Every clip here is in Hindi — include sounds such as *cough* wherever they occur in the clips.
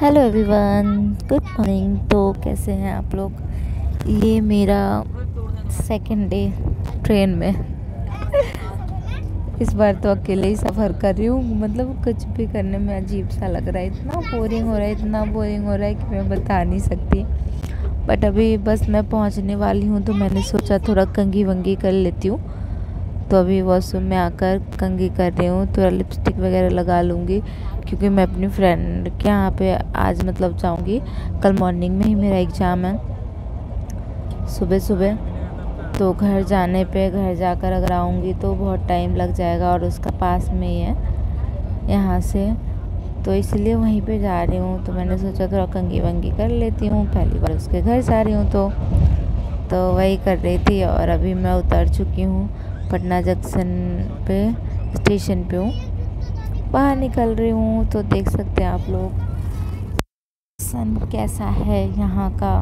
हेलो एवरीवन गुड मॉर्निंग तो कैसे हैं आप लोग? ये मेरा सेकंड डे ट्रेन में। इस बार तो अकेले ही सफ़र कर रही हूँ। मतलब कुछ भी करने में अजीब सा लग रहा है। इतना बोरिंग हो रहा है, इतना बोरिंग हो रहा है कि मैं बता नहीं सकती। बट अभी बस मैं पहुँचने वाली हूँ तो मैंने सोचा थोड़ा कंगी वंगी कर लेती हूँ। तो अभी वॉशरूम में आकर कंगी कर रही हूँ। थोड़ा लिपस्टिक वगैरह लगा लूँगी। क्योंकि मैं अपनी फ्रेंड के यहाँ पे आज मतलब जाऊँगी। कल मॉर्निंग में ही मेरा एग्ज़ाम है। सुबह सुबह। तो घर जाने पे, घर जाकर अगर आऊँगी तो बहुत टाइम लग जाएगा और उसका पास में ही है, यहाँ से। तो इसलिए वहीं पे जा रही हूँ। तो मैंने सोचा थोड़ा कंगी वंगी कर लेती हूँ। पहली बार उसके घर जा रही हूँ तो तो वही कर रही थी और अभी मैं उतर चुकी हूँ पटना जंक्शन पे, स्टेशन पे हूँ। बाहर निकल रही हूँ तो देख सकते हैं आप लोग। सन कैसा है यहाँ का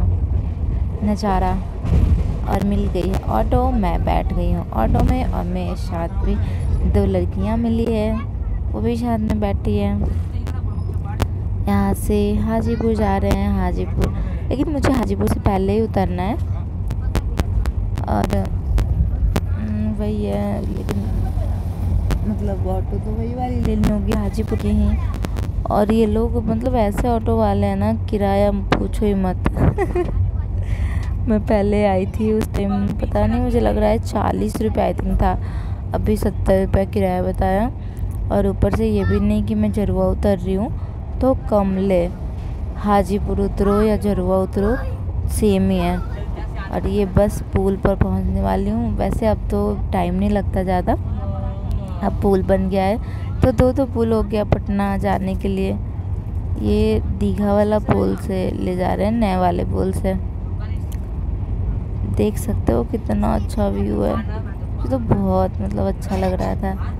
नज़ारा। और मिल गई है ऑटो, मैं बैठ गई हूँ ऑटो में और मेरे साथ भी दो लड़कियाँ मिली है, वो भी साथ में बैठी है। यहाँ से हाजीपुर जा रहे हैं, हाजीपुर। लेकिन मुझे हाजीपुर से पहले ही उतरना है। और वही है, लेकिन मतलब ऑटो तो वही वाली लेनी होगी हाजीपुर की ही। और ये लोग मतलब ऐसे ऑटो वाले हैं ना, किराया पूछो ही मत। *laughs* मैं पहले आई थी उस टाइम पता नहीं मुझे लग रहा है चालीस रुपये आई थिंक था। अभी सत्तर रुपये किराया बताया। और ऊपर से ये भी नहीं कि मैं जरुआ उतर रही हूँ तो कम ले। हाजीपुर उतरो या जरुआ उतरो सेम ही है। और ये बस पुल पर पहुँचने वाली हूँ। वैसे अब तो टाइम नहीं लगता ज़्यादा। अब पुल बन गया है। तो दो तो पुल हो गया पटना जाने के लिए। ये दीघा वाला पुल से ले जा रहे हैं नए वाले पुल से। देख सकते हो कितना अच्छा व्यू है। ये तो बहुत मतलब अच्छा लग रहा था।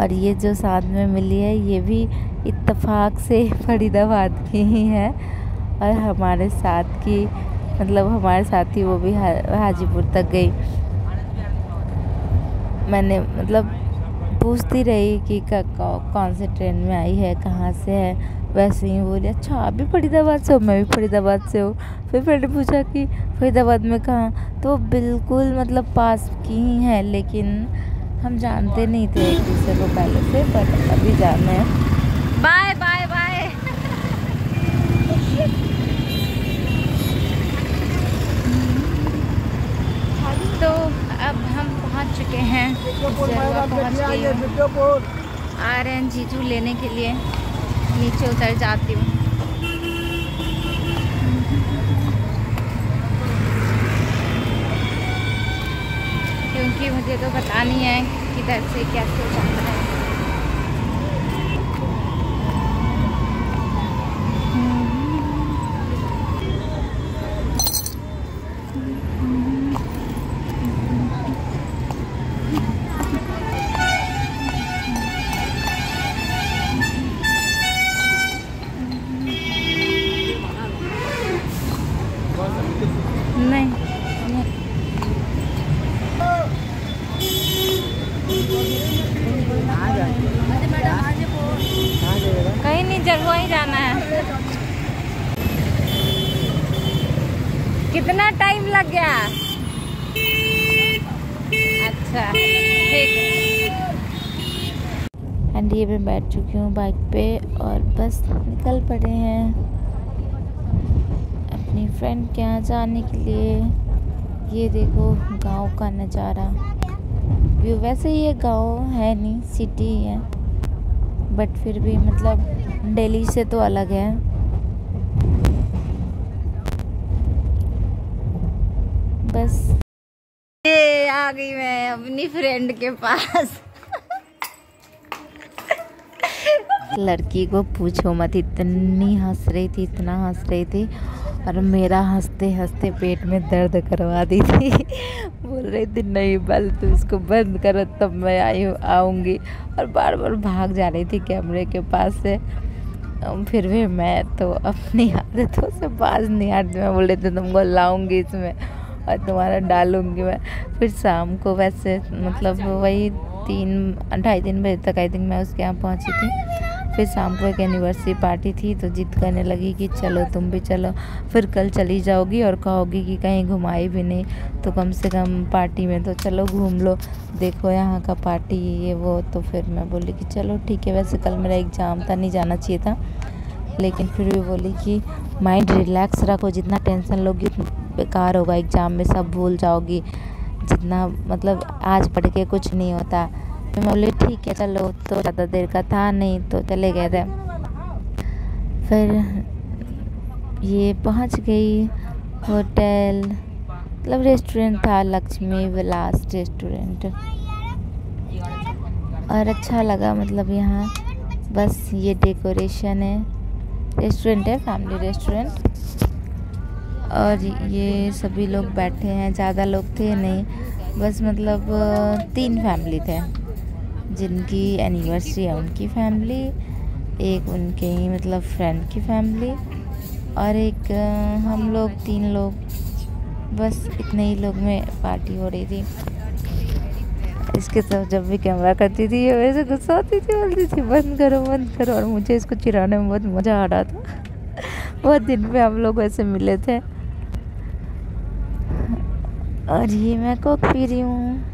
और ये जो साथ में मिली है ये भी इत्तेफाक से *laughs* फरीदाबाद की ही है। और हमारे साथ की मतलब हमारे साथ वो भी हा, हाजीपुर तक गई। मैंने मतलब पूछती रही कि कौन से ट्रेन में आई है, कहाँ से है। वैसे ही बोली अच्छा आप भी फरीदाबाद से हो, मैं भी फरीदाबाद से हूँ। फिर मैंने पूछा कि, फरीदाबाद में कहाँ? तो बिल्कुल मतलब पास की ही है, लेकिन हम जानते नहीं थे एक दूसरे को पहले से बट अभी जाना है। बाय बाय तो अब हम पहुँच चुके हैं पहुँच आ रहे हैं जीजू लेने के लिए। नीचे उतर जाती हूँ। क्योंकि मुझे तो पता नहीं है किधर से कैसे जाना है। कहीं नहीं, जगह ही जाना है। कितना टाइम लग गया? अच्छा ठीक एंड ये मैं बैठ चुकी हूँ बाइक पे और बस निकल पड़े हैं। अपनी फ्रेंड के यहाँ जाने के लिए। ये देखो गाँव का नज़ारा। व्यू वैसे ये गाँव है नहीं सिटी है बट फिर भी मतलब दिल्ली से तो अलग है। बस। ये आ गई मैं अपनी फ्रेंड के पास। लड़की को पूछो मत इतनी हंस रही थी इतना हंस रही थी और मेरा हँसते हँसते पेट में दर्द करवा दी थी। बोल रही थी नहीं बल तू इसको बंद करो तब मैं आई आऊँगी। और बार बार भाग जा रही थी कैमरे के पास से। फिर भी मैं तो अपनी आदतों से बाज नहीं आती मैं बोले तो तुमको लाऊँगी इसमें और तुम्हारा डालूँगी मैं। फिर शाम को वैसे मतलब वही तीन, ढाई तीन बजे तक आई थिंक मैं उसके यहाँ पहुँची थी। फिर शाम को एक एनिवर्सरी पार्टी थी तो जिद करने लगी कि चलो, तुम भी चलो। फिर कल चली जाओगी और कहोगी कि कहीं घुमाई भी नहीं। तो कम से कम पार्टी में तो चलो, घूम लो। देखो यहाँ का पार्टी ये वो तो फिर मैं बोली कि चलो, ठीक है। वैसे कल मेरा एग्ज़ाम था, नहीं जाना चाहिए था। लेकिन फिर भी बोली कि माइंड रिलैक्स रखो, जितना टेंशन लोगी उतना बेकार होगा। एग्ज़ाम में सब भूल जाओगी। जितना मतलब आज पढ़ के कुछ नहीं होता। मैं बोली, ठीक है, चलो। तो ज़्यादा देर का था नहीं तो चले गए थे। फिर ये पहुँच गई होटल। मतलब रेस्टोरेंट था, लक्ष्मी विलास रेस्टोरेंट। और अच्छा लगा मतलब यहाँ बस ये डेकोरेशन है। रेस्टोरेंट है, फैमिली रेस्टोरेंट। और ये सभी लोग बैठे हैं, ज़्यादा लोग थे नहीं, बस मतलब तीन फैमिली थे। जिनकी एनिवर्सरी है, उनकी फैमिली एक उनके ही मतलब फ्रेंड की फैमिली और एक हम लोग तीन लोग, बस इतने ही लोग में पार्टी हो रही थी। इसके साथ जब भी कैमरा करती थी, ये वैसे गुस्सा होती थी, बोलती थी, बंद करो बंद करो। और मुझे इसको चिराने में बहुत मज़ा आ रहा था। *laughs* बहुत दिन पे हम लोग वैसे मिले थे। और ये मैं कोक पी रही हूँ।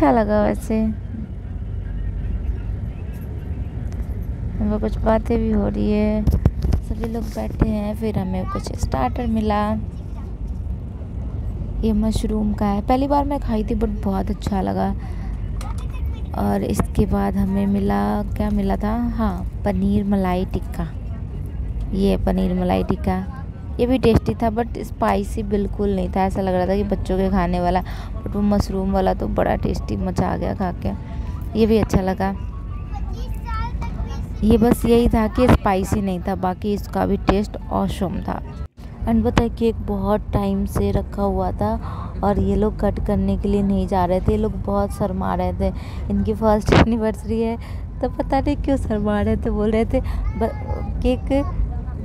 अच्छा लगा वैसे। हमें कुछ बातें भी हो रही है। सभी लोग बैठे हैं, फिर हमें कुछ स्टार्टर मिला। ये मशरूम का है। पहली बार मैं खाई थी बट बहुत अच्छा लगा। और इसके बाद हमें मिला, क्या मिला था? हाँ पनीर मलाई टिक्का। ये पनीर मलाई टिक्का। ये भी टेस्टी था बट स्पाइसी बिल्कुल नहीं था। ऐसा लग रहा था कि बच्चों के खाने वाला बट वो मशरूम वाला तो बड़ा टेस्टी मज़ा आ गया खा के। ये भी अच्छा लगा। ये बस यही था कि स्पाइसी नहीं था, बाकी इसका भी टेस्ट ऑसम था। एंड पता केक बहुत टाइम से रखा हुआ था, और ये लोग कट करने के लिए नहीं जा रहे थे। ये लोग बहुत शर्मा रहे थे। इनकी फ़र्स्ट एनिवर्सरी *laughs* है तो पता नहीं क्यों शर्मा रहे थे, बोल रहे थे केक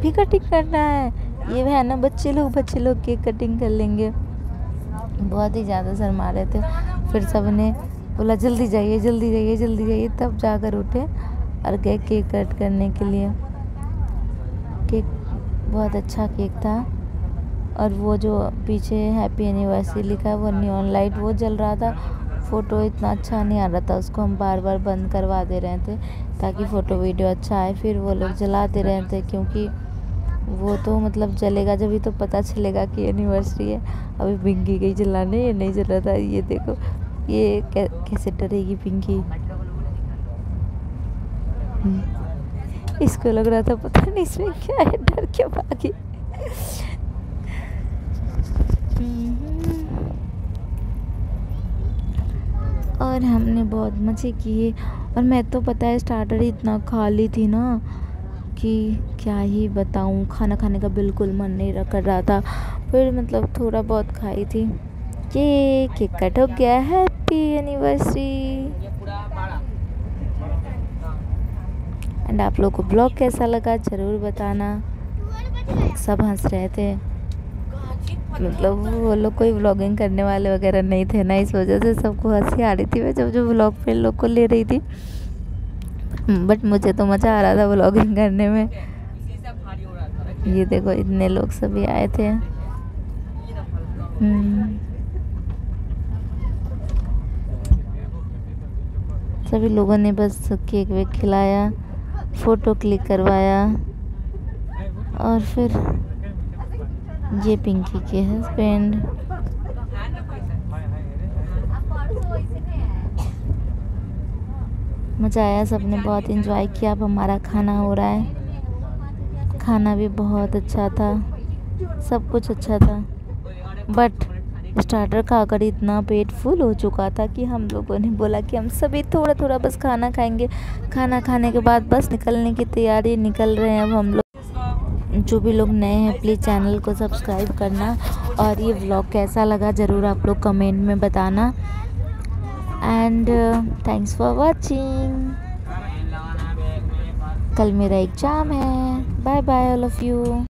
भी कटिंग करना है। ये है ना, बच्चे लोग बच्चे लोग केक कटिंग कर लेंगे। बहुत ही ज़्यादा शर्मा रहे थे। फिर सबने बोला, जल्दी जाइए जल्दी जाइए जल्दी जाइए। तब जाकर उठे और गए केक कट करने के लिए। केक, बहुत अच्छा केक था। और वो जो पीछे हैप्पी एनिवर्सरी लिखा है, वो न्यून लाइट वो जल रहा था। फ़ोटो इतना अच्छा नहीं आ रहा था, उसको हम बार बार बंद करवा दे रहे थे, ताकि फ़ोटो वीडियो अच्छा आए। फिर वो लोग जलाते रहे थे क्योंकि वो तो मतलब जलेगा, जब ही तो पता चलेगा कि एनिवर्सरी है। अभी पिंकी गई जलाने, ये नहीं जला था। ये देखो, ये कैसे डरेगी पिंकी हम्म। इसको लग रहा था, पता नहीं इसमें क्या है, डर के भागी। और हमने बहुत मज़े किए। और मैं तो पता है स्टार्टर इतना खाली थी ना। कि क्या ही बताऊँ, खाना खाने का बिल्कुल मन नहीं कर रहा था। फिर मतलब थोड़ा बहुत खाई थी। ये केक कट हो गया, हैप्पी एनिवर्सरी। एंड आप लोग को ब्लॉग कैसा लगा ज़रूर बताना। सब हंस रहे थे। मतलब वो लोग कोई ब्लॉगिंग करने वाले वगैरह नहीं थे ना, इस वजह से सबको हँसी आ रही थी। मैं जब जो व्लॉग पे लोग को ले रही थी *laughs* बट मुझे तो मज़ा आ रहा था व्लॉगिंग करने में। ये देखो इतने लोग सभी आए थे। हम्म। सभी लोगों ने बस केक वेक खिलाया फ़ोटो क्लिक करवाया और फिर ये पिंकी के हस्बैंड मज़ा आया सबने बहुत इन्जॉय किया। अब हमारा खाना हो रहा है। खाना भी बहुत अच्छा था। सब कुछ अच्छा था। बट स्टार्टर खाकर इतना पेट फुल हो चुका था कि हम लोगों ने बोला कि हम सभी थोड़ा थोड़ा बस खाना खाएँगे। खाना खाने के बाद बस निकलने की तैयारी निकल रहे हैं अब हम लोग। जो भी लोग नए हैं प्लीज़ चैनल को सब्सक्राइब करना। और ये व्लॉग कैसा लगा ज़रूर आप लोग कमेंट में बताना। एंड थैंक्स फॉर वॉचिंग कल मेरा एग्ज़ाम है bye bye all of you